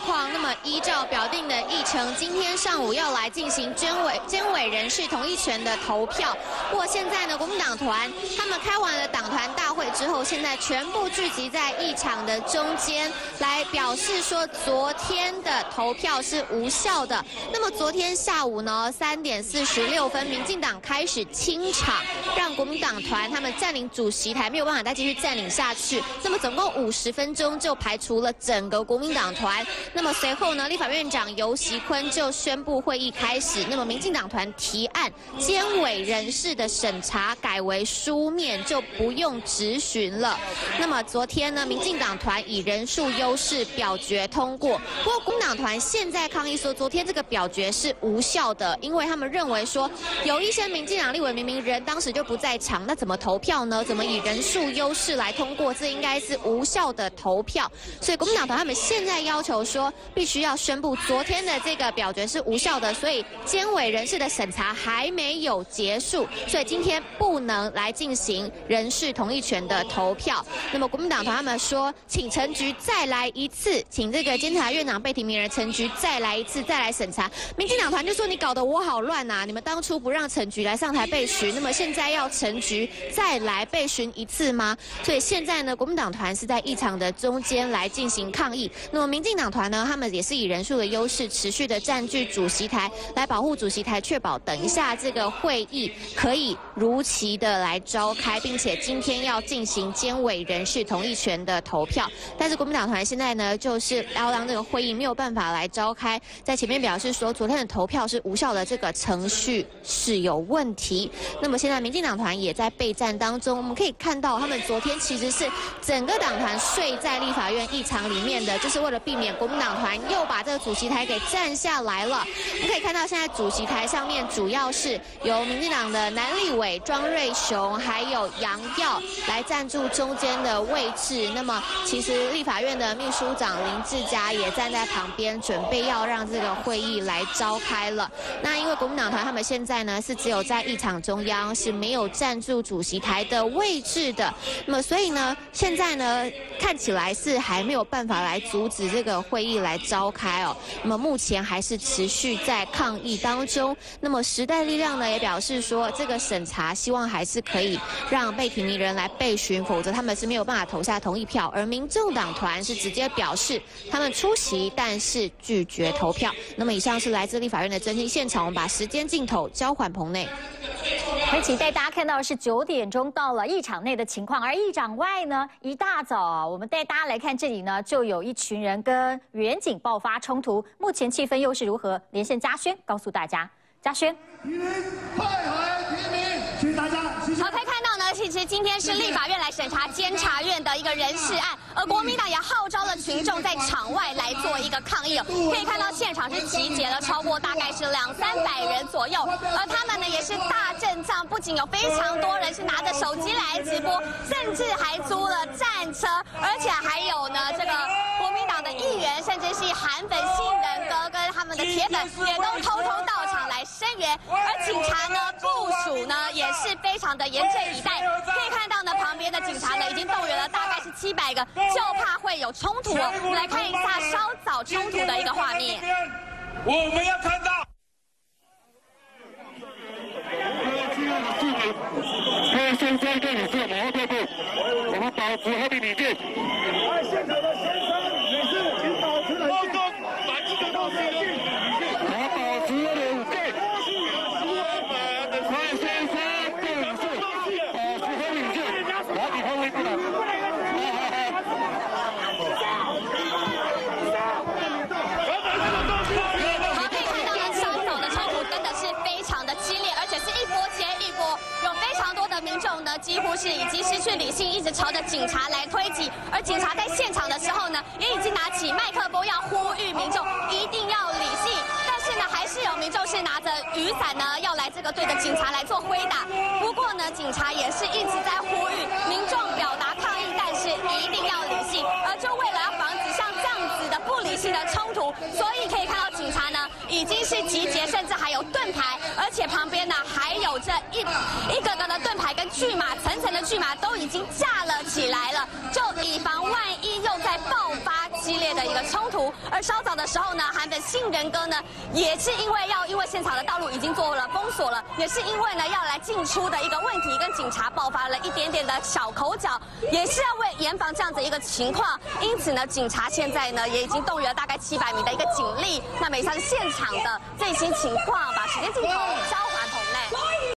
况那么依照表定的议程，今天上午要来进行监委监委人事同意权的投票。不过现在呢，国民党团他们开完了党团大会之后，现在全部聚集在议场的中间，来表示说昨天的投票是无效的。那么昨天下午呢，三点四十六分，民进党开始清场，让国民党团他们占领主席台，没有办法再继续占领下去。那么总共五十分钟就排除了整个国民党团。那么随后呢，立法院长游锡坤就宣布会议开始。那么民进党团提案监委人事的审查改为书面，就不用质询了。那么昨天呢，民进党团以人数优势表决通过。不过，工党团现在抗议说，昨天这个表决是无效的，因为他们认为说，有一些民进党立委明明人当时就不在场，那怎么投票呢？怎么以人数优势来通过？这应该是无效的投票。所以，国民党团他们现在要求说，必须要宣布昨天的这个表决是无效的。所以，监委人事的审查还没有结束，所以今天不能来进行人事同意权的投票。那么，国民党团他们说，请陈局再来一次，请这个监察院长被提名人陈局再来一次，再来审查。民进党团就说，你搞得我好乱呐！你们当初不让陈局来上台被询，那么现在要陈局再来被询一次吗？所以现在呢，国民党团是在议场的中间来进行抗议。那么，民进党团团呢，他们也是以人数的优势，持续的占据主席台，来保护主席台，确保等一下这个会议可以如期的来召开，并且今天要进行监委人事同意权的投票。但是国民党团现在呢，就是要让这个会议没有办法来召开，在前面表示说，昨天的投票是无效的，这个程序是有问题。那么现在民进党团也在备战当中，我们可以看到他们昨天其实是整个党团睡在立法院议场里面的，就是为了避免国民党团又把这个主席台给占下来了。我们可以看到现在主席台上面主要是由民进党的南立伟、庄瑞雄还有杨耀来占住中间的位置。那么其实立法院的秘书长林志嘉也站在旁边，准备要让这个会议来召开了。那因为国民党团他们现在呢是只有在议场中央是没有占住主席台的位置的，那么所以呢现在呢看起来是还没有办法来阻止这个会议来召开哦。那么目前还是持续在抗议当中。那么时代力量呢也表示说，这个审查希望还是可以让被提名人来备询，否则他们是没有办法投下同意票。而民众党团是直接表示他们出席，但是拒绝投票。那么以上是来自立法院的侦讯现场，我们把时间镜头交还棚内。而且带大家看到的是九点钟到了议场内的情况，而议场外呢，一大早我们带大家来看这里呢，就有一群人跟远景爆发冲突，目前气氛又是如何？连线嘉轩告诉大家，嘉轩。好，可以看到呢，其实今天是立法院来审查监察院的一个人事案，而国民党也号召了群众在场外来做一个抗议。可以看到现场是集结了超过大概是两三百人左右，而他们呢也是大阵仗，不仅有非常多人是拿着手机来直播，甚至还租了战车，而且还有呢这个国民党的议员，甚至是韩粉、信人哥跟他们的铁粉也都偷偷到场来声援，而警察呢部署呢也是非常的严阵以待。可以看到呢，旁边的警察呢已经动员了大概是七百个，就怕会有冲突。我们来看一下稍早冲突的一个画面。我们要看到。开先生跟你是马后炮，我们保持和平理性。现场的先生、女士，请保持冷静。把这个东西冷静。我保持冷静。开先生跟你是保持和平理性，我比方威不能。好，可以看到呢，稍早的冲突真的是非常的激烈，而且是一波接一波，有非常多的民众呢，几乎是已经失去理性，一直朝着警察来推挤。而警察在现场的时候呢，也已经拿起麦克风要呼吁民众一定要理性。但是呢，还是有民众是拿着雨伞呢，要来这个对着警察来做挥打。不过呢，警察也是一直在呼吁民众表达抗议，但是一定要理性。而就为了要防止像这样子的不理性的冲突，所以可以看到警察呢已经是集结，甚至还有盾牌，而且旁边呢还有这一一个个的盾巨马，层层的巨马都已经架了起来了，就以防万一又在爆发激烈的一个冲突。而稍早的时候呢，韩粉信仁哥呢，也是因为要因为现场的道路已经做了封锁了，也是因为呢要来进出的一个问题，跟警察爆发了一点点的小口角，也是要为严防这样子一个情况。因此呢，警察现在呢也已经动员了大概七百名的一个警力。那美山现场的最新情况，把时间镜头交。